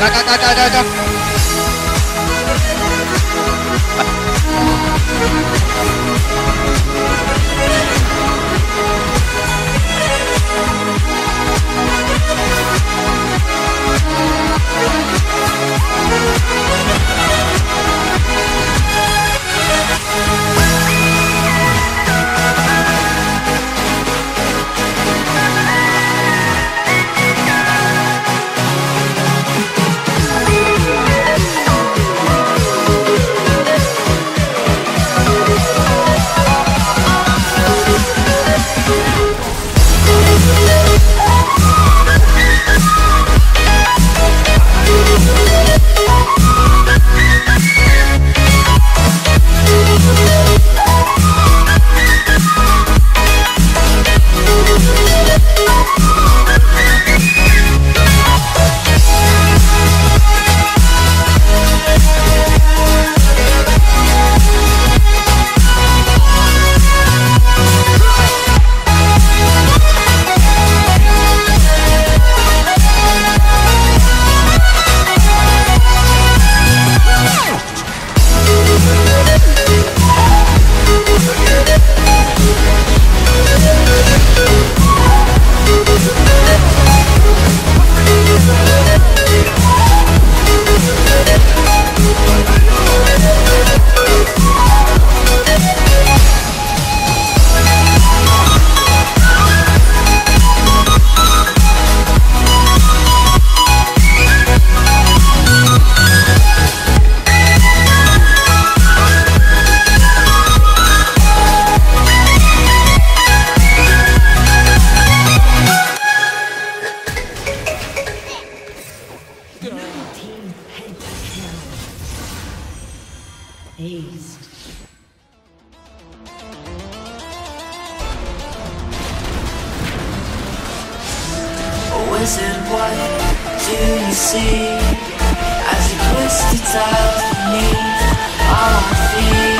来干，干，干。来来。what do you see? As you twist the tiles beneath all our feet